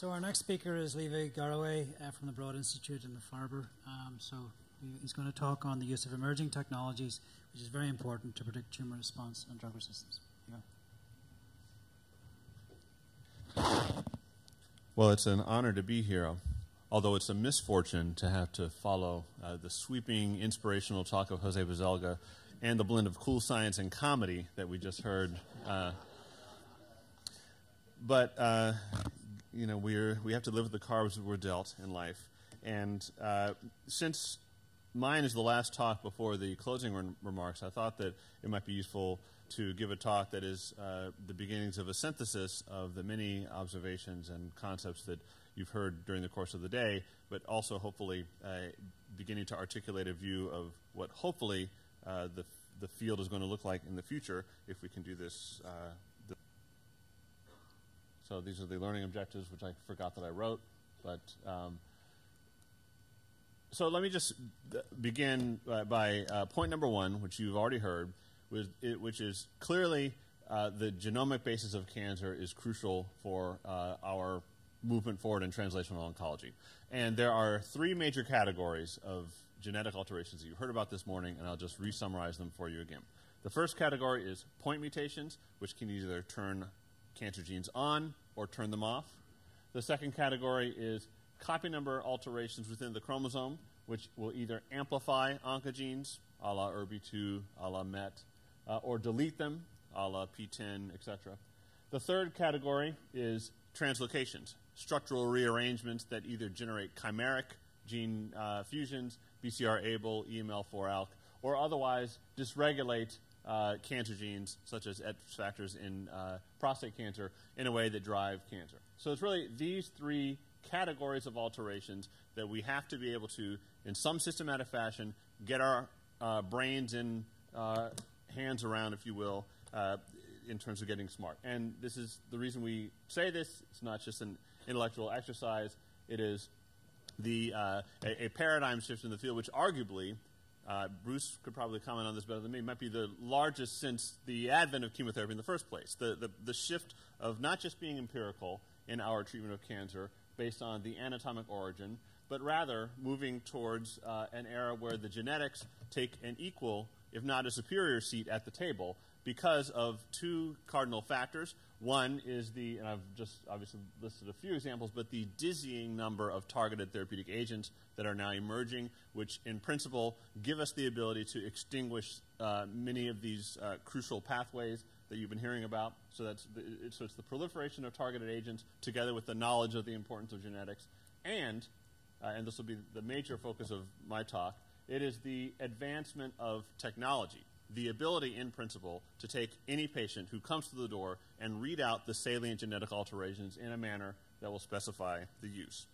So our next speaker is Levi Garraway uh, from the Broad Institute in the Farber. Um, so he's going to talk on the use of emerging technologies, which is very important to predict tumor response and drug resistance. Well, it's an honor to be here, although it's a misfortune to have to follow uh, the sweeping, inspirational talk of Jose Baselga and the blend of cool science and comedy that we just heard. Uh, but uh, you know, we're we have to live with the cards we're dealt in life, and uh, since mine is the last talk before the closing re- remarks, I thought that it might be useful to give a talk that is uh, the beginnings of a synthesis of the many observations and concepts that you've heard during the course of the day, but also hopefully uh, beginning to articulate a view of what hopefully uh, the, the field is going to look like in the future if we can do this. Uh, so these are the learning objectives, which I forgot that I wrote, but. Um, so let me just begin uh, by uh, point number one, which you've already heard, which is clearly uh, the genomic basis of cancer is crucial for uh, our movement forward in translational oncology. And there are three major categories of genetic alterations that you heard about this morning, and I'll just re-summarize them for you again. The first category is point mutations, which can either turn cancer genes on or turn them off. The second category is copy number alterations within the chromosome, which will either amplify oncogenes, a la ERBB2, a la MET, uh, or delete them, a la PTEN, etc. The third category is translocations, structural rearrangements that either generate chimeric gene uh, fusions, BCR-ABL, EML4-ALK, or otherwise dysregulate uh, cancer genes, such as ETS factors in uh, prostate cancer, in a way that drive cancer. So it's really these three categories of alterations that we have to be able to, in some systematic fashion, get our uh, brains in uh, hands around, if you will, uh, in terms of getting smart. And this is the reason we say this. It's not just an intellectual exercise. It is the uh, a, a, paradigm shift in the field, which arguably, uh, Bruce could probably comment on this better than me, might be the largest since the advent of chemotherapy in the first place. The, the, the shift of not just being empirical in our treatment of cancer based on the anatomic origin, but rather moving towards uh, an era where the genetics take an equal if not a superior seat at the table because of two cardinal factors. One is the, and I've just obviously listed a few examples, but the dizzying number of targeted therapeutic agents that are now emerging, which in principle give us the ability to extinguish uh, many of these uh, crucial pathways that you've been hearing about. So, that's the, so it's the proliferation of targeted agents together with the knowledge of the importance of genetics. And, uh, and this will be the major focus of my talk, it is the advancement of technology, the ability, in principle, to take any patient who comes to the door and read out the salient genetic alterations in a manner that will specify the use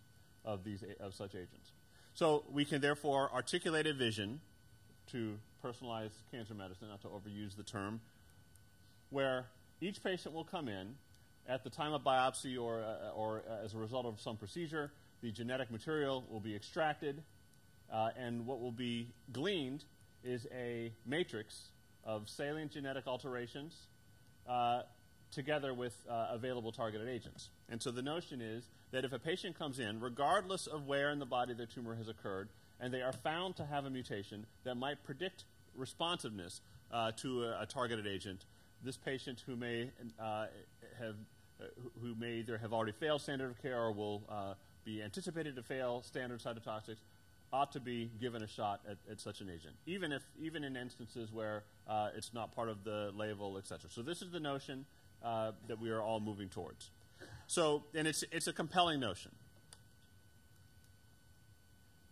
of, these, of such agents. So we can therefore articulate a vision to personalized cancer medicine, not to overuse the term, where each patient will come in at the time of biopsy or, uh, or uh, as a result of some procedure. The genetic material will be extracted uh, and what will be gleaned is a matrix of salient genetic alterations uh, together with uh, available targeted agents. And so the notion is that if a patient comes in, regardless of where in the body their tumor has occurred, and they are found to have a mutation that might predict responsiveness uh, to a, a, targeted agent, this patient who may uh, have uh, who may either have already failed standard of care or will be anticipated to fail standard cytotoxics ought to be given a shot at, at such an agent, even if even in instances where uh, it's not part of the label, etc. So this is the notion uh, that we are all moving towards. So, and it's it's a compelling notion.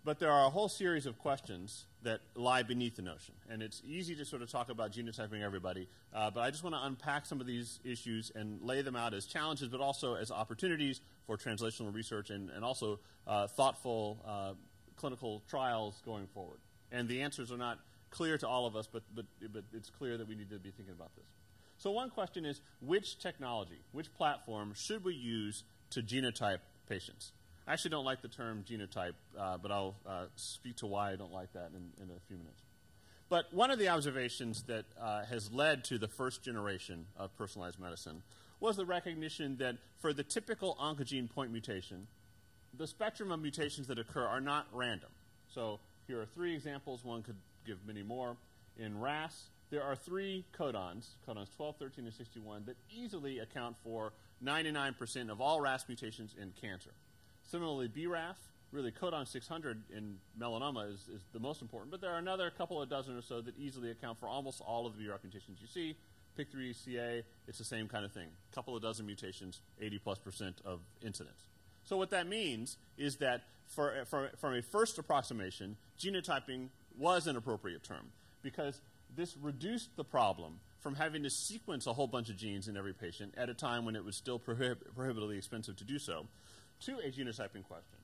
But there are a whole series of questions that lie beneath the notion. And it's easy to sort of talk about genotyping everybody, uh, but I just want to unpack some of these issues and lay them out as challenges, but also as opportunities for translational research and, and also uh, thoughtful uh, clinical trials going forward? And the answers are not clear to all of us, but, but, but it's clear that we need to be thinking about this. So, one question is which technology, which platform should we use to genotype patients? I actually don't like the term genotype, uh, but I'll uh, speak to why I don't like that in, in, a few minutes. But one of the observations that uh, has led to the first generation of personalized medicine was the recognition that for the typical oncogene point mutation, the spectrum of mutations that occur are not random. So here are three examples. One could give many more. In RAS, there are three codons, codons 12, 13, and 61, that easily account for 99% of all RAS mutations in cancer. Similarly, BRAF, really codon 600 in melanoma is, is the most important, but there are another couple of dozen or so that easily account for almost all of the BRAF mutations you see. PIK3CA, it's the same kind of thing. A couple of dozen mutations, 80 plus percent of incidence. So what that means is that for, for, from a first approximation, genotyping was an appropriate term because this reduced the problem from having to sequence a whole bunch of genes in every patient at a time when it was still prohib- prohibitively expensive to do so to a genotyping question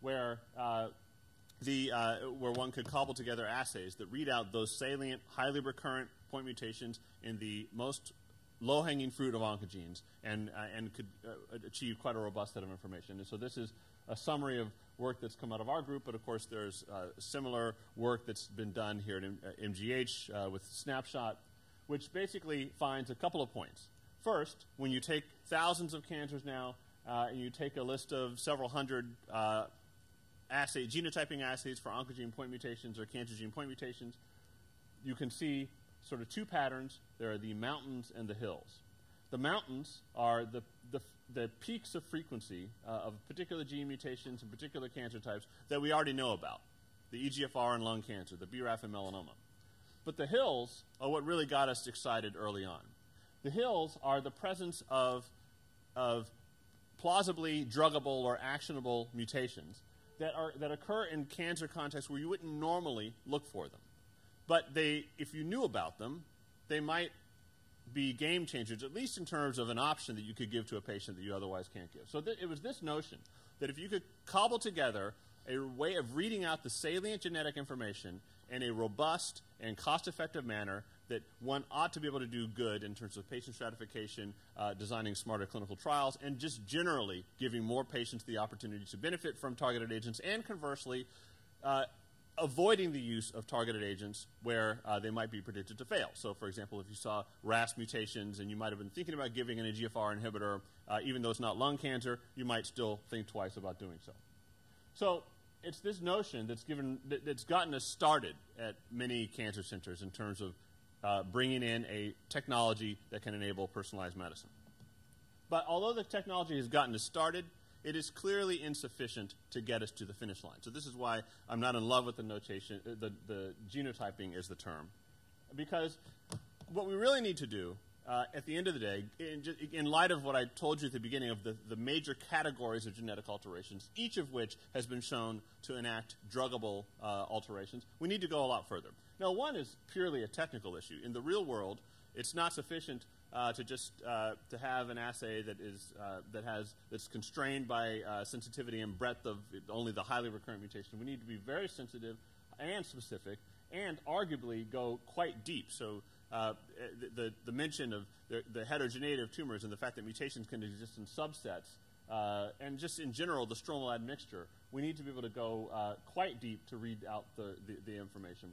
where uh, the, uh, where one could cobble together assays that read out those salient, highly recurrent point mutations in the most low-hanging fruit of oncogenes and, uh, and could uh, achieve quite a robust set of information. And so this is a summary of work that's come out of our group, but of course there's uh, similar work that's been done here at MGH uh, with Snapshot, which basically finds a couple of points. First, when you take thousands of cancers now, uh, and you take a list of several hundred uh, assay, genotyping assays for oncogene point mutations or cancer gene point mutations, you can see sort of two patterns. There are the mountains and the hills. The mountains are the, the, the peaks of frequency uh, of particular gene mutations and particular cancer types that we already know about the EGFR and lung cancer, the BRAF and melanoma. But the hills are what really got us excited early on. The hills are the presence of, of plausibly druggable or actionable mutations that, are, that occur in cancer contexts where you wouldn't normally look for them. But they, if you knew about them, they might be game changers, at least in terms of an option that you could give to a patient that you otherwise can't give. So th- it was this notion that if you could cobble together a way of reading out the salient genetic information in a robust and cost effective manner that one ought to be able to do good in terms of patient stratification, uh, designing smarter clinical trials, and just generally giving more patients the opportunity to benefit from targeted agents, and conversely, uh, avoiding the use of targeted agents where uh, they might be predicted to fail. So, for example, if you saw RAS mutations and you might have been thinking about giving an EGFR inhibitor, uh, even though it's not lung cancer, you might still think twice about doing so. So, it's this notion that's given that's gotten us started at many cancer centers in terms of uh, bringing in a technology that can enable personalized medicine. But although the technology has gotten us started, it is clearly insufficient to get us to the finish line. So this is why I'm not in love with the notation, uh, the, the genotyping is the term. Because what we really need to do uh, at the end of the day, in, in, light of what I told you at the beginning of the, the major categories of genetic alterations, each of which has been shown to enact druggable uh, alterations, we need to go a lot further. Now, one is purely a technical issue. In the real world, it's not sufficient uh, to just uh, to have an assay that is uh, that has that's constrained by uh, sensitivity and breadth of only the highly recurrent mutation. We need to be very sensitive and specific, and arguably go quite deep. So uh, the, the, the, mention of the, the, heterogeneity of tumors and the fact that mutations can exist in subsets, uh, and just in general, the stromal admixture, we need to be able to go quite deep to read out the, the information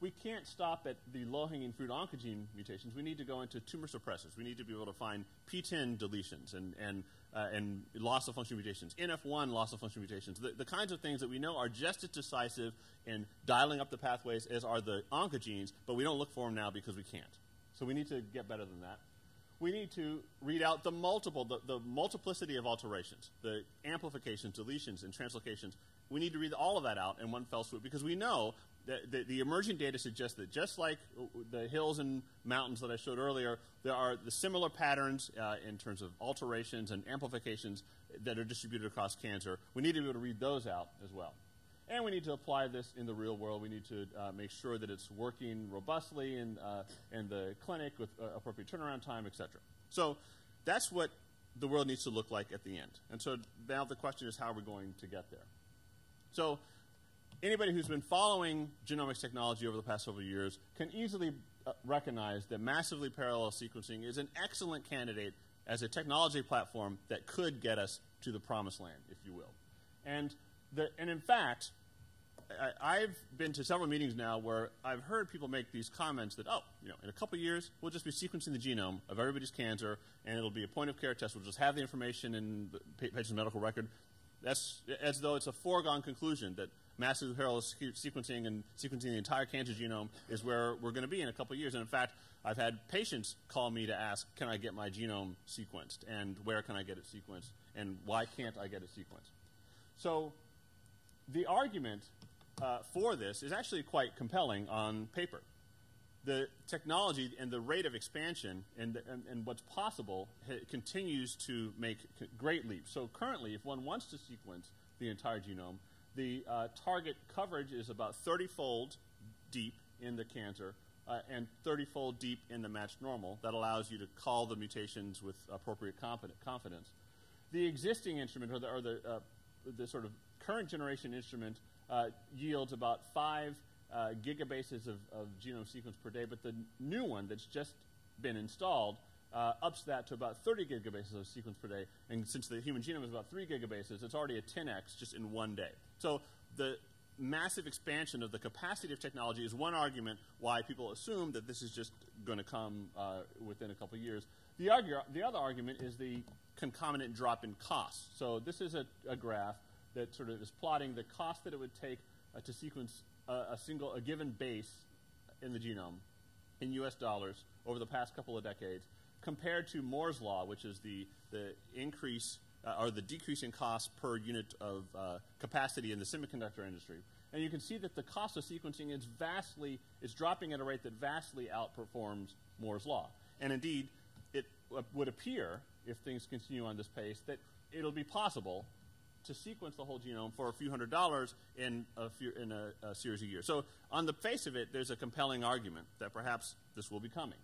we can't stop at the low-hanging fruit oncogene mutations. We need to go into tumor suppressors. We need to be able to find PTEN deletions and, and, uh, and loss of function mutations, NF1 loss of function mutations, the, the kinds of things that we know are just as decisive in dialing up the pathways as are the oncogenes, but we don't look for them now because we can't. So we need to get better than that. We need to read out the multiple, the, the multiplicity of alterations, the amplifications, deletions, and translocations. We need to read all of that out in one fell swoop because we know that the, the, emerging data suggests that just like the hills and mountains that I showed earlier, there are the similar patterns uh, in terms of alterations and amplifications that are distributed across cancer. We need to be able to read those out as well. And we need to apply this in the real world. We need to uh, make sure that it's working robustly in, uh, in the clinic with uh, appropriate turnaround time, et cetera. So that's what the world needs to look like at the end. And so now the question is how are we going to get there? So anybody who's been following genomics technology over the past several years can easily uh, recognize that massively parallel sequencing is an excellent candidate as a technology platform that could get us to the promised land, if you will. And, the, and in fact, I, I've been to several meetings now where I've heard people make these comments that, oh, you know, in a couple of years, we'll just be sequencing the genome of everybody's cancer, and it'll be a point of care test. We'll just have the information in the patient's medical record. That's as though it's a foregone conclusion that massive parallel sequencing and sequencing the entire cancer genome is where we're going to be in a couple of years. And in fact, I've had patients call me to ask, can I get my genome sequenced? And where can I get it sequenced? And why can't I get it sequenced? So the argument uh, for this is actually quite compelling on paper. The technology and the rate of expansion and, and, and what's possible continues to make great leaps. So currently, if one wants to sequence the entire genome, the uh, target coverage is about 30-fold deep in the cancer uh, and 30-fold deep in the matched normal. That allows you to call the mutations with appropriate confidence. The existing instrument, or the, or the, uh, the sort of current generation instrument, uh, yields about 5 uh, gigabases of, of, genome sequence per day, but the new one that's just been installed uh, ups that to about 30 gigabases of sequence per day. And since the human genome is about 3 gigabases, it's already a 10x just in one day. So the massive expansion of the capacity of technology is one argument why people assume that this is just going to come uh, within a couple of years. The, the, other argument is the concomitant drop in cost. So this is a, a, graph that sort of is plotting the cost that it would take uh, to sequence a, a, single, a given base in the genome in U.S. dollars over the past couple of decades, compared to Moore's law, which is the the increase uh, or the decrease in cost per unit of uh, capacity in the semiconductor industry. And you can see that the cost of sequencing is vastly is dropping at a rate that vastly outperforms Moore's law. And indeed, it uh, would appear, if things continue on this pace, that it'll be possible to sequence the whole genome for a few hundred dollars in a, few, in a, a series of years. So on the face of it, there's a compelling argument that perhaps this will be coming.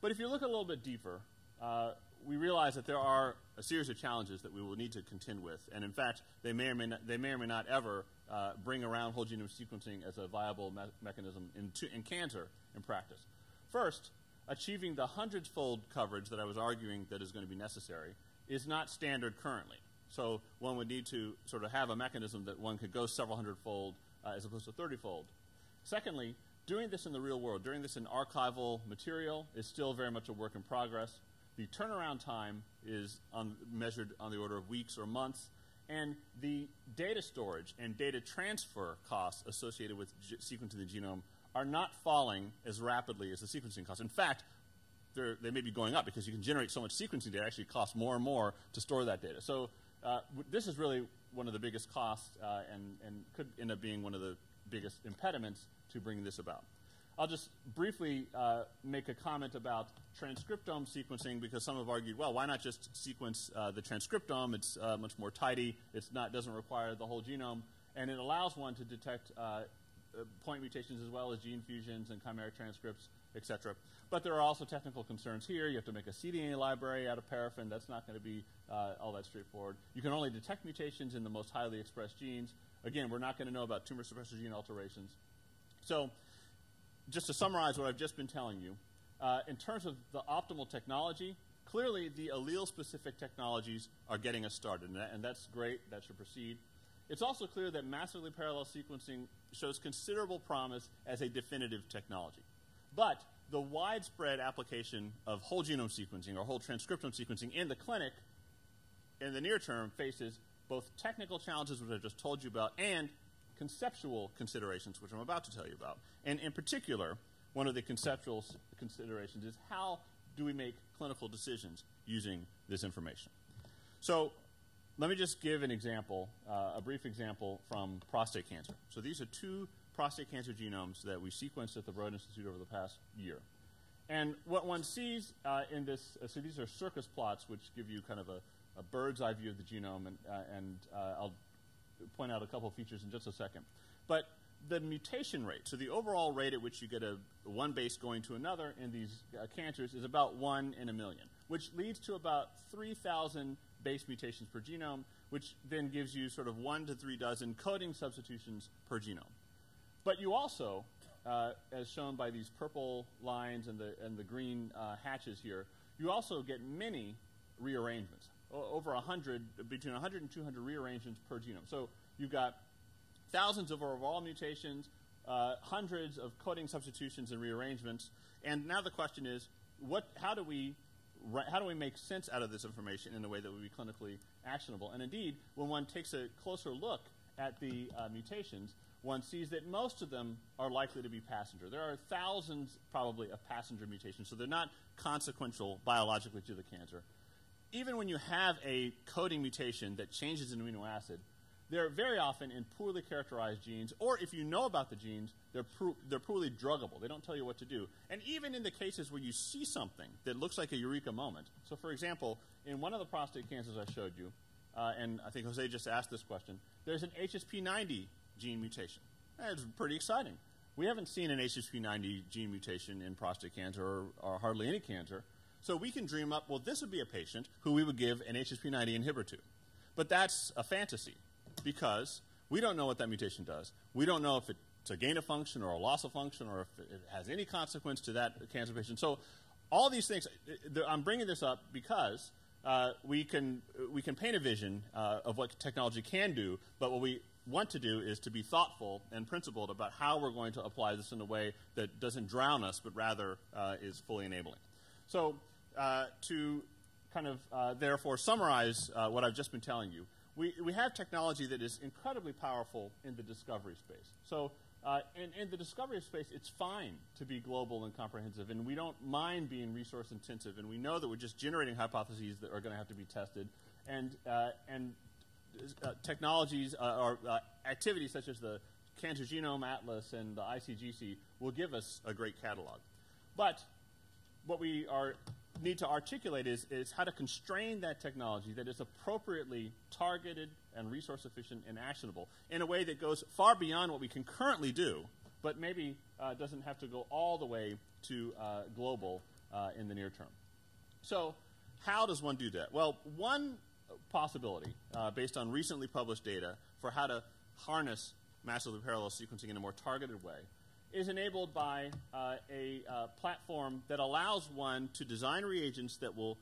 But if you look a little bit deeper, uh, we realize that there are a series of challenges that we will need to contend with, and in fact, they may or may not, they may or may not ever uh, bring around whole genome sequencing as a viable me- mechanism in, in cancer in practice. First, achieving the hundredfold coverage that I was arguing that is going to be necessary is not standard currently. So one would need to sort of have a mechanism that one could go several hundredfold uh, as opposed to 30fold. Secondly, doing this in the real world, doing this in archival material, is still very much a work in progress. The turnaround time is on, measured on the order of weeks or months, and the data storage and data transfer costs associated with sequencing the genome are not falling as rapidly as the sequencing costs. In fact, they may be going up because you can generate so much sequencing data, it actually costs more and more to store that data. So uh, this is really one of the biggest costs uh, and, and could end up being one of the biggest impediments to bringing this about. I'll just briefly uh, make a comment about transcriptome sequencing because some have argued, well, why not just sequence uh, the transcriptome? It's uh, much more tidy. It's not doesn't require the whole genome, and it allows one to detect uh, point mutations as well as gene fusions and chimeric transcripts, et etc. But there are also technical concerns here. You have to make a cDNA library out of paraffin. That's not going to be uh, all that straightforward. You can only detect mutations in the most highly expressed genes. Again, we're not going to know about tumor suppressor gene alterations. So just to summarize what I've just been telling you, uh, in terms of the optimal technology, clearly the allele-specific technologies are getting us started, and, that, and that's great. That should proceed. It's also clear that massively parallel sequencing shows considerable promise as a definitive technology. But the widespread application of whole genome sequencing or whole transcriptome sequencing in the clinic in the near term faces both technical challenges, which I just told you about, and conceptual considerations, which I'm about to tell you about. And in particular, one of the conceptual considerations is how do we make clinical decisions using this information? So let me just give an example, uh, a brief example from prostate cancer. So these are two prostate cancer genomes that we sequenced at the Broad Institute over the past year. And what one sees uh, in this, uh, so these are Circos plots, which give you kind of a, a bird's eye view of the genome, and, uh, and uh, I'll point out a couple features in just a second. But the mutation rate, so the overall rate at which you get a one base going to another in these uh, cancers is about one in a million, which leads to about 3,000 base mutations per genome, which then gives you sort of one to three dozen coding substitutions per genome. But you also, uh, as shown by these purple lines and the, and the green uh, hatches here, you also get many rearrangements over 100, between 100 and 200 rearrangements per genome. So you've got thousands of overall mutations, uh, hundreds of coding substitutions and rearrangements. And now the question is, what, how, do we, how do we make sense out of this information in a way that would be clinically actionable? And indeed, when one takes a closer look at the uh, mutations, one sees that most of them are likely to be passenger. There are thousands, probably, of passenger mutations, so they're not consequential biologically to the cancer. Even when you have a coding mutation that changes an amino acid, they're very often in poorly characterized genes, or if you know about the genes, they're, they're poorly druggable. They don't tell you what to do. And even in the cases where you see something that looks like a eureka moment, so for example, in one of the prostate cancers I showed you, uh, and I think Jose just asked this question, there's an HSP90 gene mutation. That's pretty exciting. We haven't seen an HSP90 gene mutation in prostate cancer or, or hardly any cancer. So we can dream up, well, this would be a patient who we would give an HSP90 inhibitor to. But that's a fantasy because we don't know what that mutation does. We don't know if it's a gain of function or a loss of function or if it has any consequence to that cancer patient. So all these things, I'm bringing this up because uh, we, can, we can paint a vision uh, of what technology can do, but what we want to do is to be thoughtful and principled about how we're going to apply this in a way that doesn't drown us, but rather uh, is fully enabling. So uh, to kind of uh, therefore summarize uh, what I've just been telling you, we, we have technology that is incredibly powerful in the discovery space. So uh, in, in, the discovery space, it's fine to be global and comprehensive, and we don't mind being resource intensive, and we know that we're just generating hypotheses that are going to have to be tested, and, uh, and uh, technologies uh, or uh, activities such as the Cancer Genome Atlas and the ICGC will give us a great catalog. But what we are, need to articulate is, is how to constrain that technology that is appropriately targeted and resource efficient and actionable in a way that goes far beyond what we can currently do, but maybe uh, doesn't have to go all the way to uh, global uh, in the near term. So, how does one do that? Well, one possibility, uh, based on recently published data, for how to harness massively parallel sequencing in a more targeted way is enabled by uh, a uh, platform that allows one to design reagents that will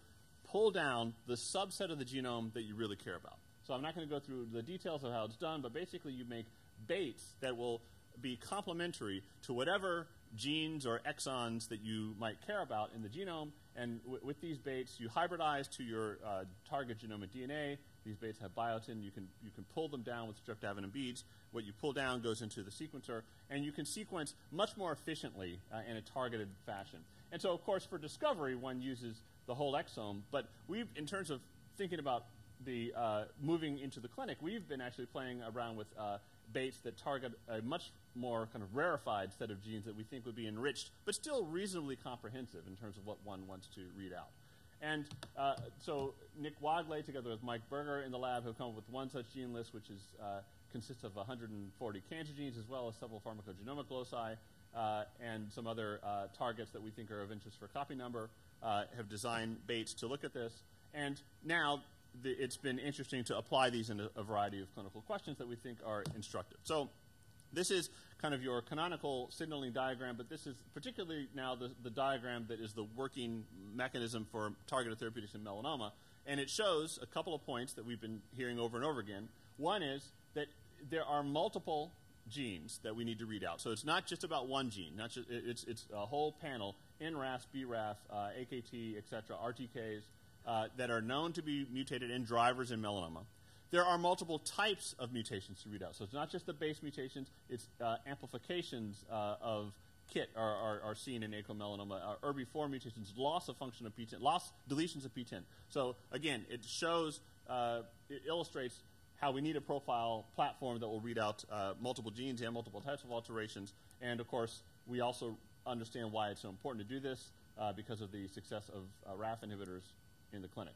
pull down the subset of the genome that you really care about. So I'm not going to go through the details of how it's done, but basically you make baits that will be complementary to whatever genes or exons that you might care about in the genome. And with these baits, you hybridize to your uh, target genomic DNA. These baits have biotin. You can, you can pull them down with streptavidin beads. What you pull down goes into the sequencer, and you can sequence much more efficiently uh, in a targeted fashion. And so, of course, for discovery, one uses the whole exome. But we've, in terms of thinking about the uh, moving into the clinic, we've been actually playing around with uh, baits that target a much more kind of rarefied set of genes that we think would be enriched, but still reasonably comprehensive in terms of what one wants to read out. And uh, so Nick Wagle, together with Mike Berger in the lab, have come up with one such gene list, which is, uh, consists of 140 cancer genes, as well as several pharmacogenomic loci, uh, and some other uh, targets that we think are of interest for copy number, uh, have designed baits to look at this. And now the, it's been interesting to apply these in a, a, variety of clinical questions that we think are instructive. So this is kind of your canonical signaling diagram, but this is particularly now the, the diagram that is the working mechanism for targeted therapeutics in melanoma. And it shows a couple of points that we've been hearing over and over again. One is that there are multiple genes that we need to read out. So it's not just about one gene. Not just, it's, it's a whole panel, NRAS, BRAF, uh, AKT, et cetera, RTKs, uh, that are known to be mutated in drivers in melanoma. There are multiple types of mutations to read out. So it's not just the base mutations, it's uh, amplifications uh, of KIT are, are, are, seen in melanoma. Uh, ERBB4 mutations, loss of function of PTEN, loss, deletions of PTEN. So again, it shows, uh, it illustrates how we need a profile platform that will read out uh, multiple genes and multiple types of alterations. And of course, we also understand why it's so important to do this because of the success of RAF inhibitors in the clinic.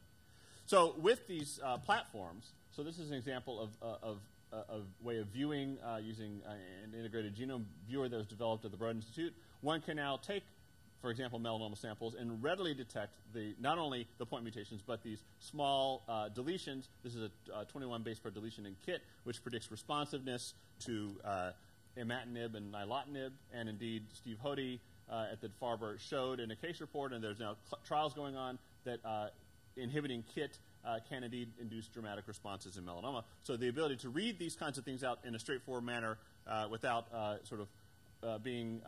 So with these uh, platforms, so this is an example of, uh, of a uh, way of viewing uh, using uh, an integrated genome viewer that was developed at the Broad Institute. One can now take, for example, melanoma samples and readily detect the not only the point mutations but these small uh, deletions. This is a 21 base pair deletion in KIT, which predicts responsiveness to imatinib and nilotinib, and indeed Steve Hodi at the Farber showed in a case report, and there's now trials going on that uh, inhibiting KIT uh, can indeed induce dramatic responses in melanoma. So the ability to read these kinds of things out in a straightforward manner uh, without uh, sort of uh, being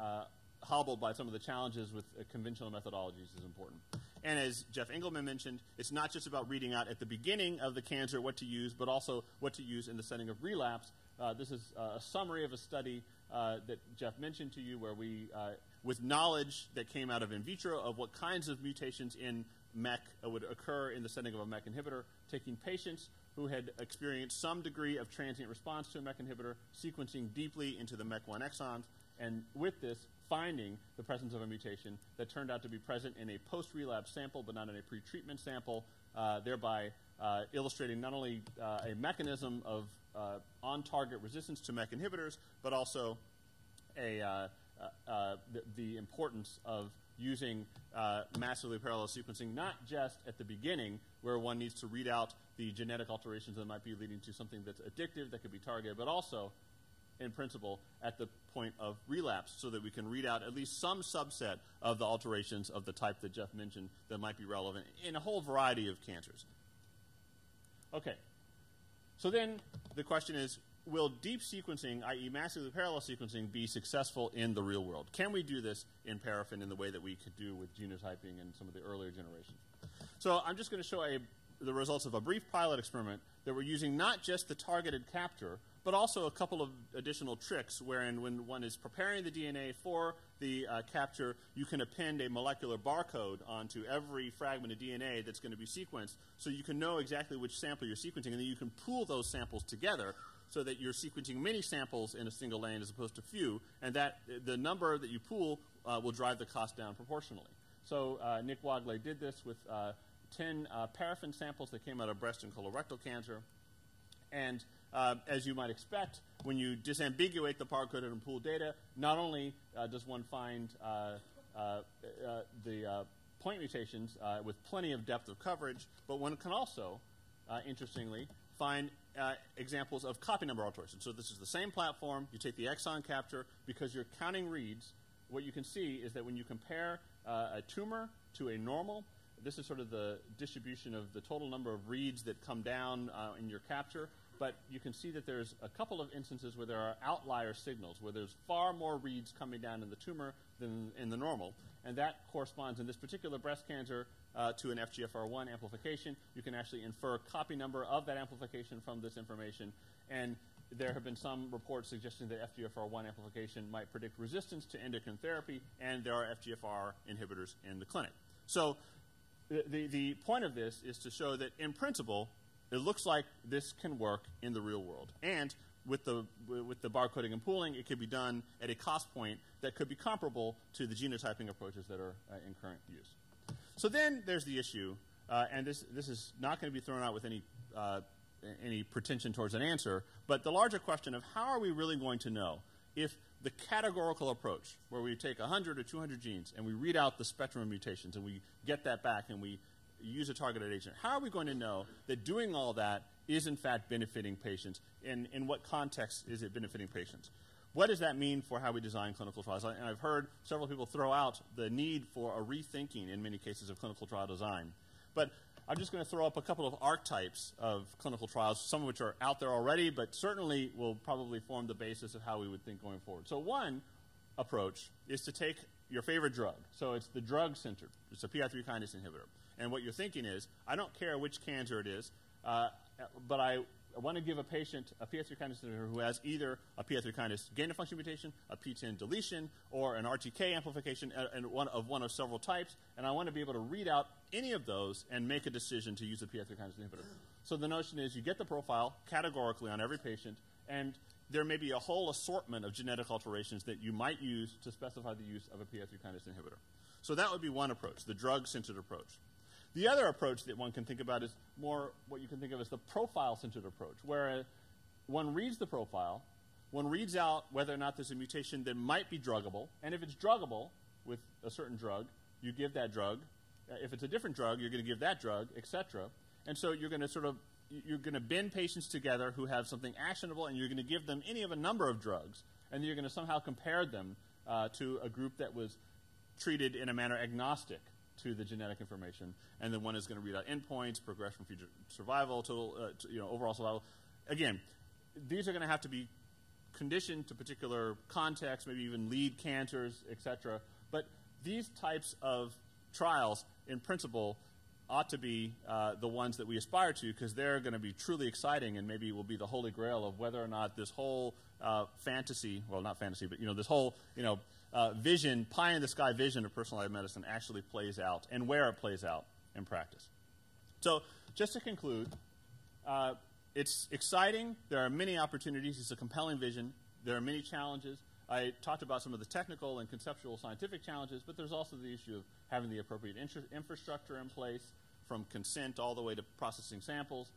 hobbled by some of the challenges with conventional methodologies is important. And as Jeff Engelman mentioned, it's not just about reading out at the beginning of the cancer what to use, but also what to use in the setting of relapse. Uh, this is uh, a summary of a study uh, that Jeff mentioned to you, where we, with knowledge that came out of in vitro of what kinds of mutations in MEK would occur in the setting of a MEK inhibitor, taking patients who had experienced some degree of transient response to a MEK inhibitor, sequencing deeply into the MEK1 exons, and with this, finding the presence of a mutation that turned out to be present in a post relapse sample but not in a pre-treatment sample, uh, thereby uh, illustrating not only uh, a mechanism of uh, on target resistance to MEK inhibitors, but also a, uh, uh, the, importance of using uh, massively parallel sequencing, not just at the beginning where one needs to read out the genetic alterations that might be leading to something that's addictive that could be targeted, but also in principle at the point of relapse so that we can read out at least some subset of the alterations of the type that Jeff mentioned that might be relevant in a whole variety of cancers. Okay. So then the question is will deep sequencing, i.e., massively parallel sequencing, be successful in the real world? Can we do this in paraffin in the way that we could do with genotyping and some of the earlier generations? So I'm just going to show a, the results of a brief pilot experiment that we're using not just the targeted capture, but also a couple of additional tricks wherein when one is preparing the DNA for the uh, capture, you can append a molecular barcode onto every fragment of DNA that's going to be sequenced so you can know exactly which sample you're sequencing, and then you can pool those samples together so that you're sequencing many samples in a single lane as opposed to few, and that the number that you pool uh, will drive the cost down proportionally. So uh, Nick Wagle did this with uh, 10 uh, paraffin samples that came out of breast and colorectal cancer, and uh, as you might expect, when you disambiguate the barcode and pool data, not only does one find the point mutations with plenty of depth of coverage, but one can also, interestingly, find examples of copy number alterations. So this is the same platform. You take the exon capture because you're counting reads. What you can see is that when you compare a tumor to a normal, this is sort of the distribution of the total number of reads that come down uh, in your capture but you can see that there's a couple of instances where there are outlier signals, where there's far more reads coming down in the tumor than in the normal. And that corresponds in this particular breast cancer uh, to an FGFR1 amplification. You can actually infer copy number of that amplification from this information. And there have been some reports suggesting that FGFR1 amplification might predict resistance to endocrine therapy, and there are FGFR inhibitors in the clinic. So the, the, the point of this is to show that, in principle, it looks like this can work in the real world. And with the, with the barcoding and pooling, it could be done at a cost point that could be comparable to the genotyping approaches that are uh, in current use. So then there's the issue, uh, and this, this is not going to be thrown out with any, uh, any pretension towards an answer, but the larger question of how are we really going to know if the categorical approach, where we take 100 or 200 genes and we read out the spectrum of mutations and we get that back and we use a targeted agent. How are we going to know that doing all that is in fact benefiting patients? And in what context is it benefiting patients? What does that mean for how we design clinical trials? And I've heard several people throw out the need for a rethinking in many cases of clinical trial design. But I'm just going to throw up a couple of archetypes of clinical trials, some of which are out there already, but certainly will probably form the basis of how we would think going forward. So one approach is to take your favorite drug. So it's the drug centered. It's a PI3 kinase inhibitor. And what you're thinking is, I don't care which cancer it is, uh, but I want to give a patient a PI3 kinase inhibitor who has either a PI3 kinase gain of function mutation, a PTEN deletion, or an RTK amplification uh, and one of one of several types, and I want to be able to read out any of those and make a decision to use a PI3 kinase inhibitor. So the notion is you get the profile categorically on every patient, and there may be a whole assortment of genetic alterations that you might use to specify the use of a PI3 kinase inhibitor. So that would be one approach, the drug-centered approach. The other approach that one can think about is more what you can think of as the profile centered approach, where one reads the profile, one reads out whether or not there's a mutation that might be druggable, and if it's druggable with a certain drug, you give that drug. Uh, if it's a different drug, you're going to give that drug, etc. And so you're going to sort of you're going to bend patients together who have something actionable, and you're going to give them any of a number of drugs, and then you're going to somehow compare them uh, to a group that was treated in a manner agnostic to the genetic information, and then one is going to read out endpoints, progression-free survival, total, uh, you know, overall survival. Again, these are going to have to be conditioned to particular contexts, maybe even lead cancers, etc. But these types of trials, in principle, ought to be uh, the ones that we aspire to because they're going to be truly exciting and maybe will be the holy grail of whether or not this whole uh, fantasy, well, not fantasy, but you know, this whole you know uh, vision, pie in the sky vision of personalized medicine actually plays out and where it plays out in practice. So, just to conclude, uh, it's exciting. There are many opportunities. It's a compelling vision. There are many challenges. I talked about some of the technical and conceptual scientific challenges, but there's also the issue of having the appropriate infrastructure in place, from consent all the way to processing samples,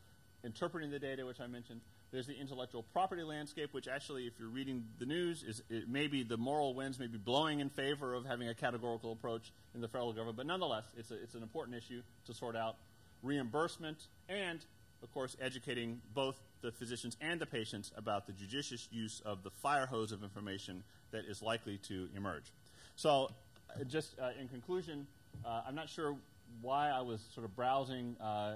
interpreting the data, which I mentioned. There's the intellectual property landscape, which actually, if you're reading the news, is it maybe the moral winds may be blowing in favor of having a categorical approach in the federal government, but nonetheless, it's, a, it's an important issue to sort out. Reimbursement and, of course, educating both the physicians and the patients about the judicious use of the fire hose of information that is likely to emerge. So, uh, just uh, in conclusion, uh, I'm not sure why I was sort of browsing uh,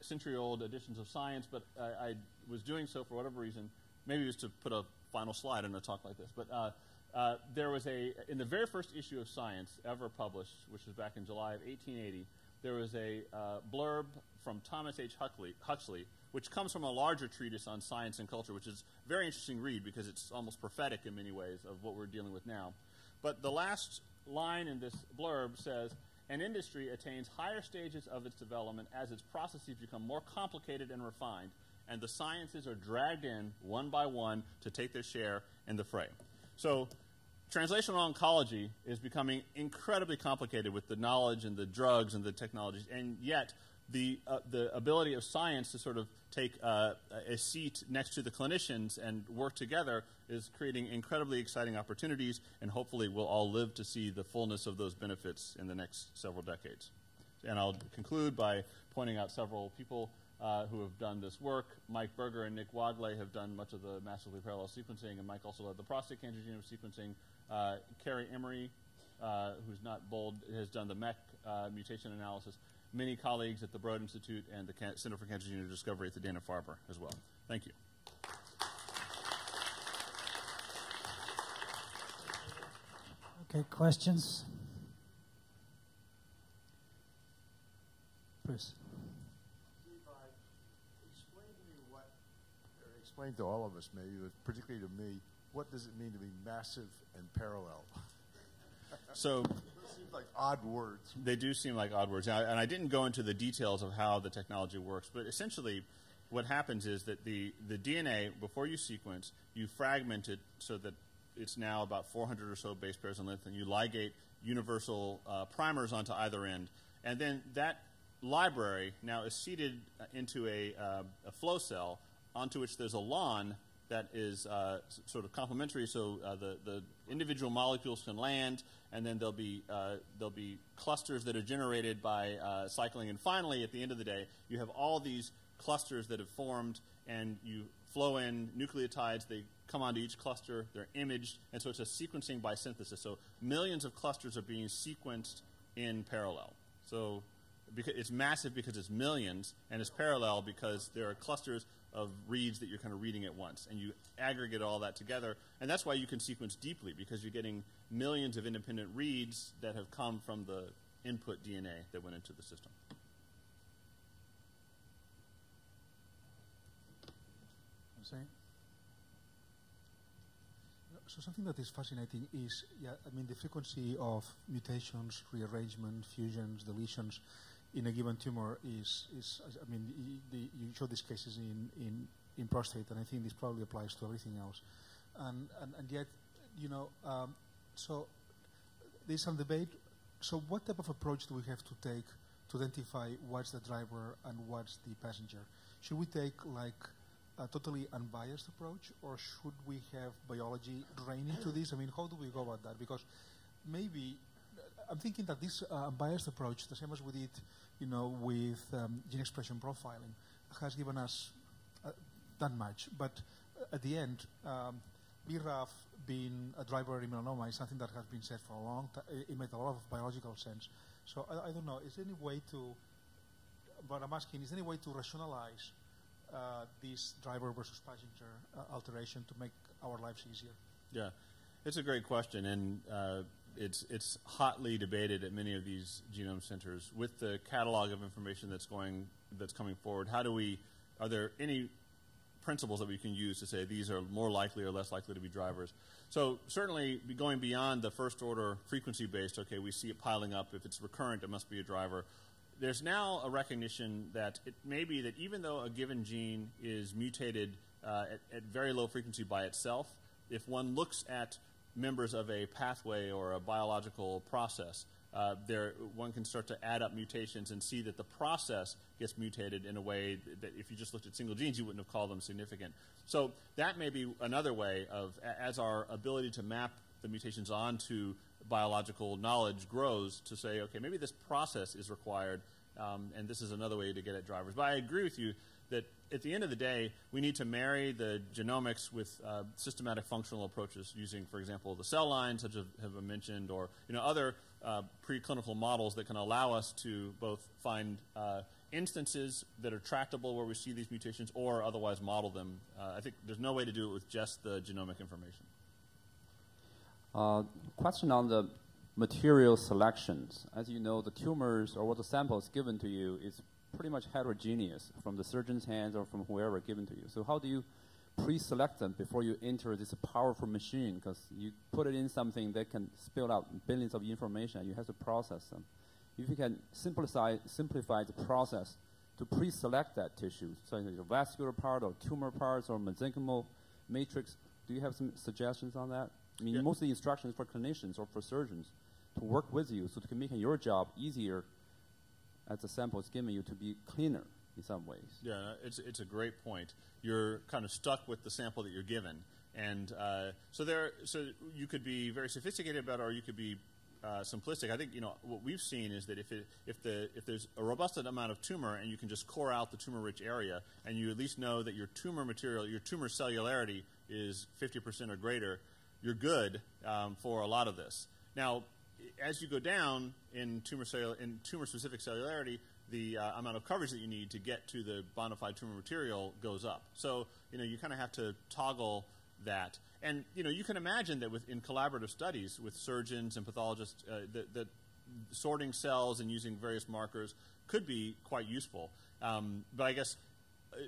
century old editions of science, but I, I, was doing so for whatever reason. Maybe it was to put a final slide in a talk like this. But uh, uh, there was a, in the very first issue of Science ever published, which was back in July of 1880, there was a blurb from Thomas H. Huxley, Huxley which comes from a larger treatise on science and culture, which is a very interesting read because it's almost prophetic in many ways of what we're dealing with now. But the last line in this blurb says, an industry attains higher stages of its development as its processes become more complicated and refined, and the sciences are dragged in one by one to take their share in the fray. So, translational oncology is becoming incredibly complicated with the knowledge and the drugs and the technologies, and yet the, uh, the ability of science to sort of take uh, a seat next to the clinicians and work together is creating incredibly exciting opportunities, and hopefully we'll all live to see the fullness of those benefits in the next several decades. And I'll conclude by pointing out several people uh, who have done this work. Mike Berger and Nick Wagle have done much of the massively parallel sequencing, and Mike also led the prostate cancer genome sequencing. Uh, Carrie Emery, uh, who's not bold, has done the MEK uh, mutation analysis many colleagues at the Broad Institute and the Center for Cancer Genome Discovery at the Dana-Farber as well. Thank you. Okay, questions? Bruce. Explain to me what, or explain to all of us maybe, but particularly to me, what does it mean to be massive and parallel? So seem like odd words. They do seem like odd words, and I, and I, didn't go into the details of how the technology works, but essentially, what happens is that the, the DNA before you sequence, you fragment it so that it's now about 400 or so base pairs in length, and you ligate universal uh, primers onto either end, and then that library now is seeded into a, uh, a flow cell onto which there's a lawn that is uh, sort of complementary, so uh, the, the individual molecules can land, and then there'll be, uh, there'll be clusters that are generated by uh, cycling. And finally, at the end of the day, you have all these clusters that have formed, and you flow in nucleotides, they come onto each cluster, they're imaged, and so it's a sequencing by synthesis. So millions of clusters are being sequenced in parallel. So it's massive because it's millions, and it's parallel because there are clusters of reads that you're kind of reading at once. And you aggregate all that together. And that's why you can sequence deeply, because you're getting millions of independent reads that have come from the input DNA that went into the system. saying? So something that is fascinating is, yeah, I mean, the frequency of mutations, rearrangement, fusions, deletions in a given tumor is, is I mean, the, you show these cases in, in, in prostate, and I think this probably applies to everything else. And, and, and yet, you know, um, so there's some debate. So what type of approach do we have to take to identify what's the driver and what's the passenger? Should we take like a totally unbiased approach, or should we have biology drain into this? I mean, how do we go about that? Because maybe I'm thinking that this uh, unbiased approach, the same as we did, you know, with um, gene expression profiling, has given us uh, that much. But at the end, um, BRAF being a driver in melanoma is something that has been said for a long time. It made a lot of biological sense. So I, I don't know. Is there any way to? But I'm asking, is there any way to rationalize uh, this driver versus passenger uh, alteration to make our lives easier? Yeah, it's a great question, and uh, it's it's hotly debated at many of these genome centers with the catalog of information that's going that's coming forward. How do we? Are there any principles that we can use to say these are more likely or less likely to be drivers? So certainly going beyond the first order frequency based. Okay, we see it piling up. If it's recurrent, it must be a driver. There's now a recognition that it may be that even though a given gene is mutated uh, at, at very low frequency by itself, if one looks at members of a pathway or a biological process, uh, there one can start to add up mutations and see that the process gets mutated in a way that if you just looked at single genes, you wouldn't have called them significant. So that may be another way of, as our ability to map the mutations onto biological knowledge grows, to say, okay, maybe this process is required, um, and this is another way to get at drivers. But I agree with you that at the end of the day, we need to marry the genomics with uh, systematic functional approaches using, for example, the cell lines, such as have been mentioned, or you know other uh, preclinical models that can allow us to both find uh, instances that are tractable where we see these mutations, or otherwise model them. Uh, I think there's no way to do it with just the genomic information. Uh, question on the material selections. As you know, the tumors or what the samples given to you is pretty much heterogeneous from the surgeon's hands or from whoever given to you. So how do you pre-select them before you enter this powerful machine? Because you put it in something that can spill out billions of information, and you have to process them. If you can simplify simplify the process to pre-select that tissue, so the vascular part or tumor parts or mesenchymal matrix, do you have some suggestions on that? I mean, Yeah. most of the instructions for clinicians or for surgeons to work with you so to make your job easier as the sample is given you to be cleaner in some ways. Yeah, it's, it's a great point. You're kind of stuck with the sample that you're given. And uh, so there, so you could be very sophisticated about it, or you could be uh, simplistic. I think you know what we've seen is that if it, if the if there's a robust amount of tumor and you can just core out the tumor-rich area, and you at least know that your tumor material, your tumor cellularity is 50% or greater, you're good um, for a lot of this. Now, as you go down in tumor cell in tumor specific cellularity, the uh, amount of coverage that you need to get to the bona fide tumor material goes up. So you know you kind of have to toggle that. And you know you can imagine that with in collaborative studies with surgeons and pathologists uh, that, that sorting cells and using various markers could be quite useful. Um, but I guess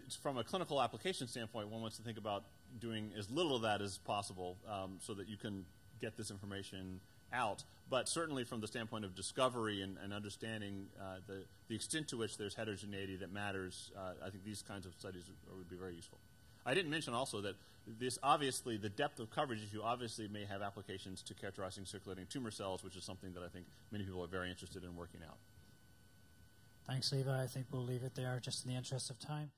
it's from a clinical application standpoint, one wants to think about doing as little of that as possible um, so that you can get this information out. But certainly from the standpoint of discovery and, and understanding uh, the, the extent to which there's heterogeneity that matters, uh, I think these kinds of studies would, be very useful. I didn't mention also that this obviously, the depth of coverage issue obviously may have applications to characterizing circulating tumor cells, which is something that I think many people are very interested in working out. Thanks, Levi. I think we'll leave it there just in the interest of time.